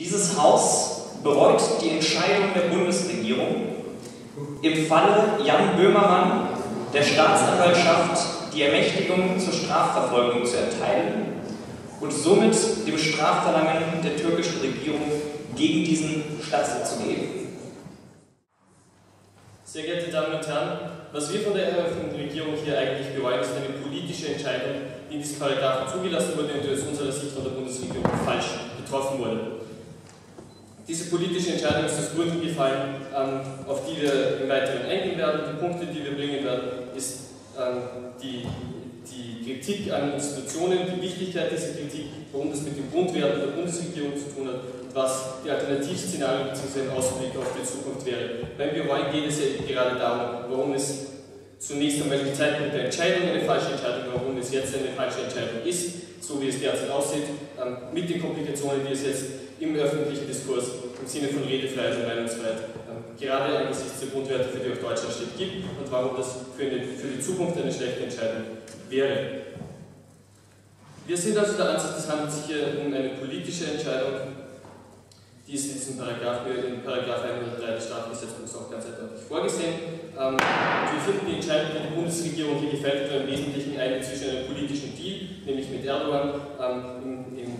Dieses Haus bereut die Entscheidung der Bundesregierung, im Falle Jan Böhmermann der Staatsanwaltschaft die Ermächtigung zur Strafverfolgung zu erteilen und somit dem Strafverlangen der türkischen Regierung gegen diesen stattzugeben. Sehr geehrte Damen und Herren, was wir von der Regierung hier eigentlich bereuen, ist eine politische Entscheidung, die in diesem Paragraphen zugelassen wurde und die aus unserer Sicht von der Bundesregierung falsch getroffen wurde. Diese politische Entscheidung ist aus Gründen gefallen, ähm, auf die wir im Weiteren eingehen werden. Die Punkte, die wir bringen werden, ist ähm, die die Kritik an Institutionen, die Wichtigkeit dieser Kritik, warum das mit den Grundwerten der Bundesregierung zu tun hat und was die Alternativszenarien bzw. ein Ausblick auf die Zukunft wäre. Beim wollen, geht es ja gerade darum, warum es zunächst einmal im Zeitpunkt der Entscheidung eine falsche Entscheidung war, warum es jetzt eine falsche Entscheidung ist, so wie es derzeit aussieht, ähm, mit den Komplikationen, die es jetzt im öffentlichen Diskurs im Sinne von Redefreiheit und Meinungsfreiheit ähm, gerade angesichts der Grundwerte, für die auch Deutschland steht, gibt und warum das für, eine, für die Zukunft eine schlechte Entscheidung wäre. Wir sind also der Ansicht, es handelt sich hier um eine politische Entscheidung, die ist in diesem Paragraph, in Paragraph 103 des Staatsgesetzbuchs auch ganz eindeutig vorgesehen. Ähm, wir finden die Entscheidung, die Bundesregierung hier gefällt im Wesentlichen eine zwischen einem politischen Deal, nämlich mit Erdogan, ähm,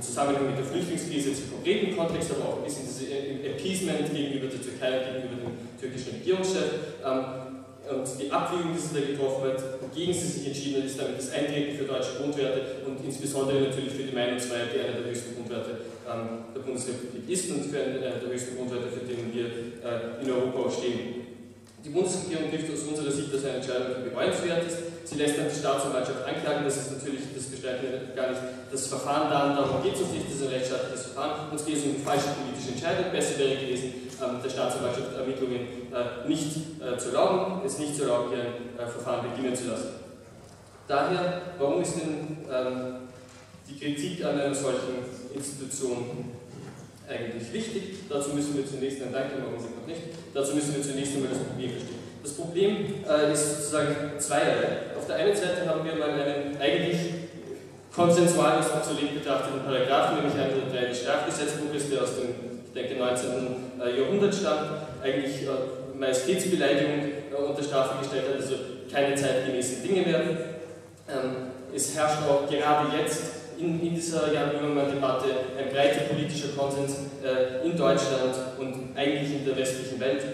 Zusammenhang mit der Flüchtlingskrise im konkreten Kontext, aber auch ein bisschen dieses Appeasement gegenüber der Türkei, gegenüber dem türkischen Regierungschef. Ähm, und die Abwägung, die sie da getroffen hat, gegen sie sich entschieden hat, ist damit das Eintreten für deutsche Grundwerte und insbesondere natürlich für die Meinungsfreiheit, die einer der höchsten Grundwerte ähm, der Bundesrepublik ist und für einer der höchsten Grundwerte, für den wir äh, in Europa auch stehen. Die Bundesregierung trifft aus unserer Sicht, dass eine Entscheidung bereutenswert ist. Sie lässt dann die Staatsanwaltschaft anklagen, das ist natürlich, das bestreiten gar nicht, das Verfahren dann, darum geht es uns nicht, das ist ein rechtsstaatliches Verfahren, uns geht es um falsche politische Entscheidung. Besser wäre gewesen, ähm, der Staatsanwaltschaft Ermittlungen äh, nicht äh, zu erlauben, es nicht zu erlauben, hier ein äh, Verfahren beginnen zu lassen. Daher, warum ist denn ähm, die Kritik an einer solchen Institution eigentlich wichtig? Dazu müssen wir zunächst, nein, danke, warum Sie noch nicht, dazu müssen wir zunächst einmal das Problem verstehen. Das Problem äh, ist sozusagen zweierlei. Auf der einen Seite haben wir mal einen eigentlich konsensual ist obsolet betrachteten Paragraphen, nämlich einen des Strafgesetzbuches, der aus dem ich denke 19. Äh, Jahrhundert stammt, eigentlich äh, Majestätsbeleidigung äh, unter Strafe gestellt hat, also keine zeitgemäßen Dinge mehr. Ähm, es herrscht auch gerade jetzt in, in dieser Jan Böhmermann-Debatte ein breiter politischer Konsens in Deutschland und eigentlich in der westlichen Welt,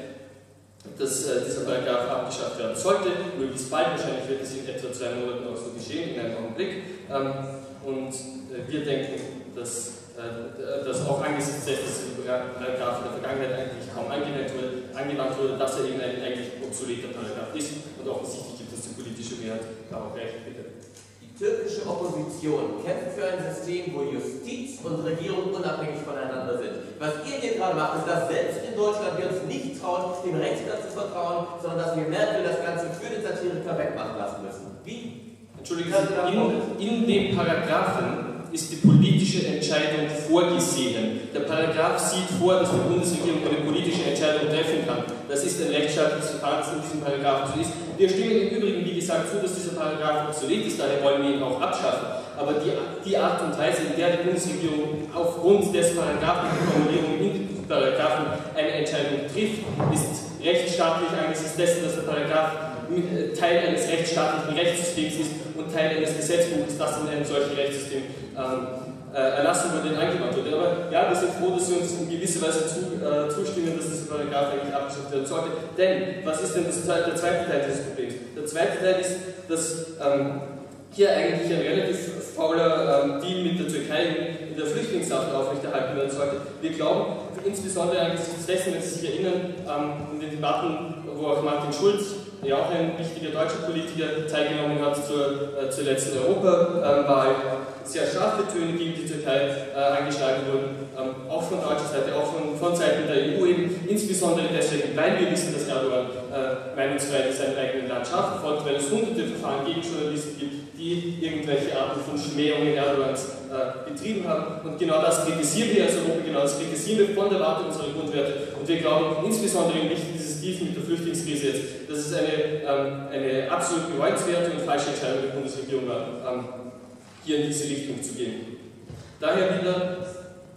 dass dieser Paragraph abgeschafft werden sollte. Möglichst bald, wahrscheinlich wird es in etwa zwei Monaten auch so geschehen, in einem Augenblick. Ähm, und wir denken, dass äh, das auch angesichts dessen, dass dieser Paragraph in der Vergangenheit eigentlich kaum angewandt wurde, angewandt wurde, dass er eben ein eigentlich obsoleter Paragraph ist und offensichtlich gibt es die politische Mehrheit da auch recht, bitte. Die türkische Opposition kämpft für ein System, wo Justiz und Regierung unabhängig voneinander sind. Was ihr hier gerade macht, ist, dass selbst in Deutschland wir uns nicht trauen, dem Rechtsstaat zu vertrauen, sondern dass wir Merkel das Ganze für den Satiriker wegmachen lassen müssen. Wie? Entschuldigen Sie, in, in dem Paragraphen ist die politische Entscheidung vorgesehen. Der Paragraph sieht vor, dass die Bundesregierung eine politische Entscheidung treffen kann. Das ist ein rechtsstaatliches Verfahren, das in diesem Paragraph so ist. Wir stimmen im Übrigen, wie gesagt, zu, dass dieser Paragraph obsolet ist, daher wollen wir ihn auch abschaffen. Aber die, die Art und Weise, in der die Bundesregierung aufgrund des Paragraphen, Formulierung in diesem Paragraphen eine Entscheidung trifft, ist rechtsstaatlich angesichts dessen, dass der Paragraph Teil eines rechtsstaatlichen Rechtssystems ist und Teil eines Gesetzbuches, das in einem solchen Rechtssystem ähm, äh, erlassen wurde und angewandt wurde. Aber ja, wir sind froh, dass Sie uns in gewisser Weise zu, äh, zustimmen, dass dieser Paragraph eigentlich abgeschafft werden sollte. Denn, was ist denn das, der zweite Teil dieses Problems? Der zweite Teil ist, dass ähm, hier eigentlich ein relativ fauler ähm, Deal mit der Türkei in der Flüchtlingssache aufrechterhalten werden sollte. Wir glauben, insbesondere angesichts dessen, wenn Sie sich erinnern, ähm, in den Debatten, wo auch Martin Schulz ja auch ein wichtiger deutscher Politiker teilgenommen hat zur, äh, zur letzten Europawahl, sehr scharfe Töne gegen die Türkei äh, angeschlagen wurden, ähm, auch von deutscher Seite, auch von, von Seiten der EU eben, insbesondere deswegen, weil wir wissen, dass Erdogan äh, Meinungsfreiheit in seinem eigenen Land schafft, weil es hunderte Verfahren gegen Journalisten gibt, die irgendwelche Arten von Schmähungen Erdogans äh, betrieben haben. Und genau das kritisieren wir als Europa, genau das kritisieren wir von der Warte unserer Grundwerte. Und wir glauben insbesondere im Licht dieses Tief mit der Flüchtlingskrise jetzt, dass es eine, ähm, eine absolut bereutenswerte und falsche Entscheidung der Bundesregierung war, ähm, hier in diese Richtung zu gehen. Daher wieder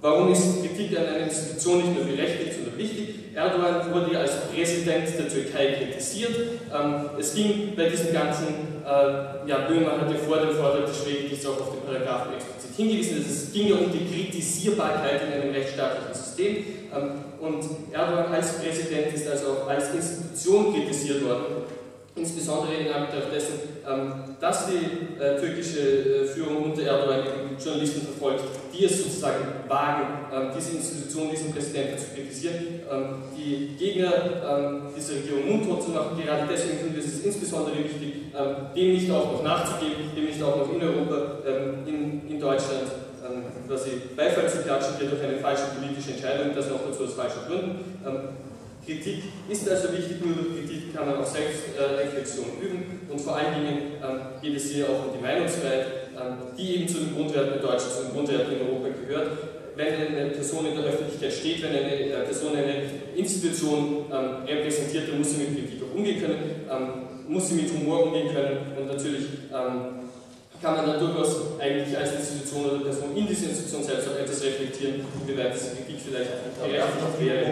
Warum ist Kritik an einer Institution nicht nur berechtigt, sondern wichtig? Erdogan wurde als Präsident der Türkei kritisiert. Ähm, es ging bei diesem ganzen, äh, ja, Böhmer hatte vor dem Vortrag des Schwedens auch auf den Paragraphen explizit hingewiesen, es ging um die Kritisierbarkeit in einem rechtsstaatlichen System. Ähm, und Erdogan als Präsident ist also auch als Institution kritisiert worden insbesondere in Anbetracht dessen, dass die äh, türkische äh, Führung unter Erdogan Journalisten verfolgt, die es sozusagen wagen, ähm, diese Institution, diesen Präsidenten zu kritisieren, ähm, die Gegner dieser Regierung mundtot zu machen. Gerade deswegen finden wir es insbesondere wichtig, dem nicht auch noch nachzugeben, dem nicht auch noch in Europa, in, Deutschland quasi Beifall zu klatschen, hier durch eine falsche politische Entscheidung, das noch dazu aus falschen Gründen. Kritik ist also wichtig, nur durch Kritik kann man auch Selbstreflexion üben und vor allen Dingen ähm, geht es hier auch um die Meinungsfreiheit, ähm, die eben zu den Grundwerten der Deutschen, zu den Grundwerten in Europa gehört. Wenn eine Person in der Öffentlichkeit steht, wenn eine äh, Person eine Institution ähm, repräsentiert, dann muss sie mit Kritik auch umgehen können, ähm, muss sie mit Humor umgehen können und natürlich ähm, kann man dann durchaus eigentlich als Institution oder Person in dieser Institution selbst auch etwas reflektieren, inwieweit diese Kritik vielleicht gerechtfertigt wäre.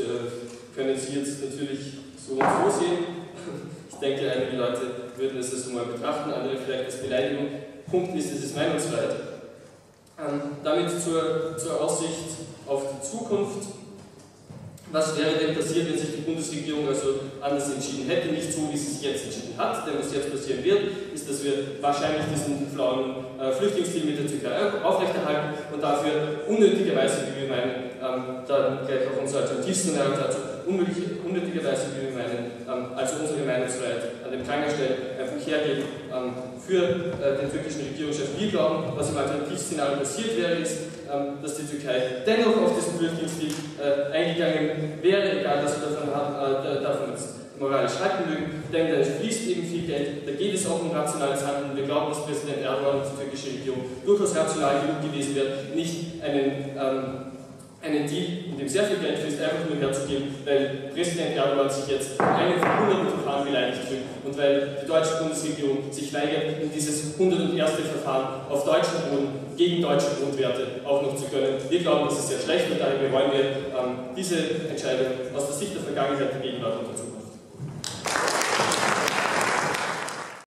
Äh, können Sie jetzt natürlich so und so sehen. Ich denke, einige Leute würden es als mal betrachten, andere vielleicht als Beleidigung. Punkt ist, es ist Meinungsfreiheit. Ähm, damit zur, zur Aussicht auf die Zukunft. Was wäre denn passiert, wenn sich die Bundesregierung also anders entschieden hätte, nicht so, wie sie sich jetzt entschieden hat? Denn was jetzt passieren wird, ist, dass wir wahrscheinlich diesen flauen äh, Flüchtlingsdeal mit der Türkei aufrechterhalten und dafür unnötigerweise, wie wir meinen, ähm, dann gleich auch unser Alternativszenario dazu, unnötigerweise, wie wir meinen, ähm, also unsere Meinungsfreiheit an den Pranger einfach hergeben ähm, für äh, den türkischen Glauben, was im Alternativszenario passiert wäre, ist, ähm, dass die Türkei dennoch auf diesen Flüchtlingsdeal äh, eingegangen wäre, egal was wir davon, äh, davon moralisch halten mögen, denn da fließt eben viel Geld, da geht es auch um rationales Handeln. Wir glauben, dass Präsident Erdogan und die türkische Regierung durchaus rational genug gewesen wäre, nicht einen ähm, einen Deal, in dem sehr viel Geld fließt, einfach nur herzugeben, weil Präsident Erdogan sich jetzt einen von hunderten Verfahren beleidigt fühlt und weil die deutsche Bundesregierung sich weigert, in dieses 101. Verfahren auf deutschem Boden gegen deutsche Grundwerte auch noch zu gönnen. Wir glauben, das ist sehr schlecht und daher bereuen wir ähm, diese Entscheidung aus der Sicht der Vergangenheit, der Gegenwart und der Zukunft.